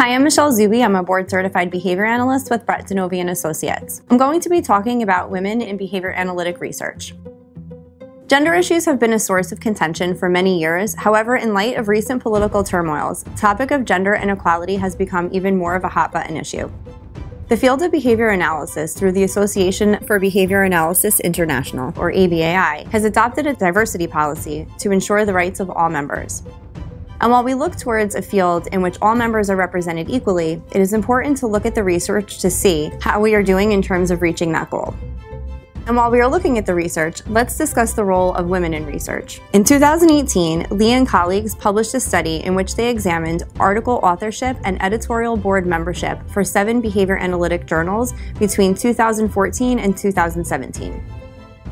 Hi, I'm Michelle Zube. I'm a board certified behavior analyst with Brett DiNovi and Associates. I'm going to be talking about women in behavior analytic research. Gender issues have been a source of contention for many years. However, in light of recent political turmoils, the topic of gender inequality has become even more of a hot button issue. The field of behavior analysis through the Association for Behavior Analysis International, or ABAI, has adopted a diversity policy to ensure the rights of all members. And while we look towards a field in which all members are represented equally, it is important to look at the research to see how we are doing in terms of reaching that goal. And while we are looking at the research, let's discuss the role of women in research. In 2018, Li and colleagues published a study in which they examined article authorship and editorial board membership for seven behavior analytic journals between 2014 and 2017.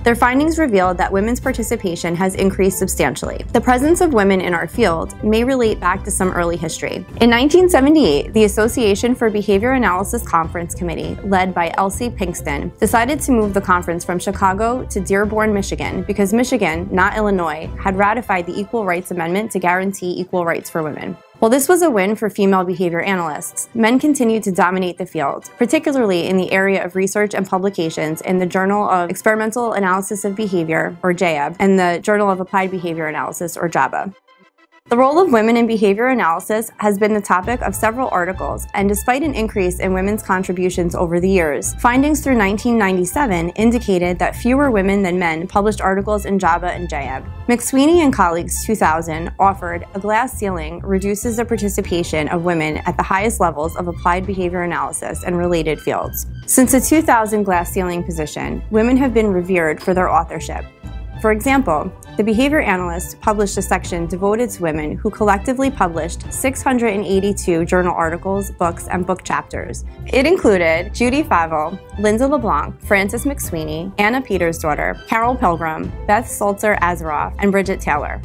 Their findings revealed that women's participation has increased substantially. The presence of women in our field may relate back to some early history. In 1978, the Association for Behavior Analysis Conference Committee, led by Elsie Pinkston, decided to move the conference from Chicago to Dearborn, Michigan, because Michigan, not Illinois, had ratified the Equal Rights Amendment to guarantee equal rights for women. While this was a win for female behavior analysts, men continued to dominate the field, particularly in the area of research and publications in the Journal of Experimental Analysis of Behavior, or JEAB, and the Journal of Applied Behavior Analysis, or JABA. The role of women in behavior analysis has been the topic of several articles, and despite an increase in women's contributions over the years, findings through 1997 indicated that fewer women than men published articles in JABA and JEAB. McSweeney and colleagues 2000 offered a glass ceiling reduces the participation of women at the highest levels of applied behavior analysis and related fields. Since the 2000 glass ceiling position, women have been revered for their authorship. For example, the behavior analyst published a section devoted to women who collectively published 682 journal articles, books, and book chapters. It included Judy Favell, Linda LeBlanc, Frances McSweeney, Anna Petursdottir, Carol Pilgrim, Beth Sulzer Azaroff, and Bridget Taylor.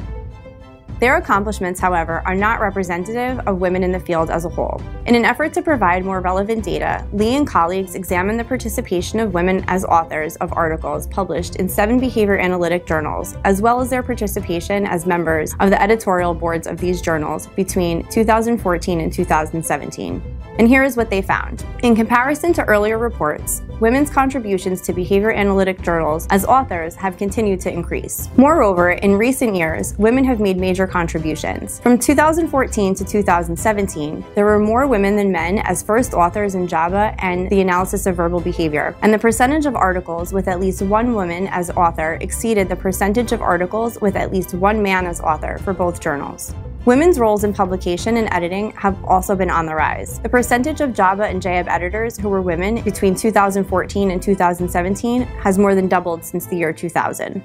Their accomplishments, however, are not representative of women in the field as a whole. In an effort to provide more relevant data, Li and colleagues examined the participation of women as authors of articles published in seven behavior analytic journals, as well as their participation as members of the editorial boards of these journals between 2014 and 2017. And here is what they found. In comparison to earlier reports, women's contributions to behavior analytic journals as authors have continued to increase. Moreover, in recent years, women have made major contributions. From 2014 to 2017, there were more women than men as first authors in JABA and the analysis of verbal behavior, and the percentage of articles with at least one woman as author exceeded the percentage of articles with at least one man as author for both journals. Women's roles in publication and editing have also been on the rise. The percentage of JABA and JEAB editors who were women between 2014 and 2017 has more than doubled since the year 2000.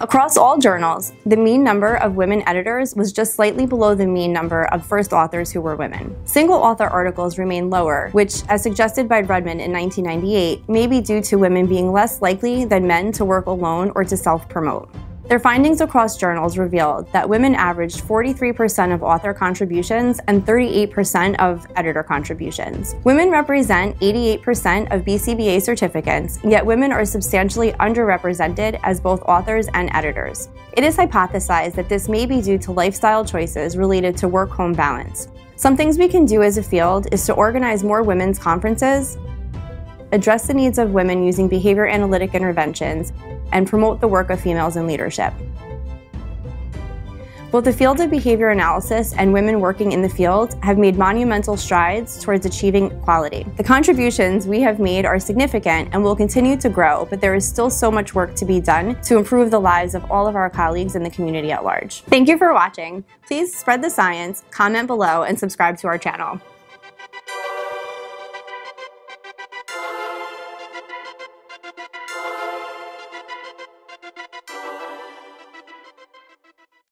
Across all journals, the mean number of women editors was just slightly below the mean number of first authors who were women. Single author articles remain lower, which, as suggested by Rudman in 1998, may be due to women being less likely than men to work alone or to self promote. Their findings across journals revealed that women averaged 43% of author contributions and 38% of editor contributions. Women represent 88% of BCBA certificates, yet women are substantially underrepresented as both authors and editors. It is hypothesized that this may be due to lifestyle choices related to work-home balance. Some things we can do as a field is to organize more women's conferences, address the needs of women using behavior analytic interventions, and promote the work of females in leadership. Both the field of behavior analysis and women working in the field have made monumental strides towards achieving equality. The contributions we have made are significant and will continue to grow, but there is still so much work to be done to improve the lives of all of our colleagues in the community at large. Thank you for watching. Please spread the science, comment below, and subscribe to our channel.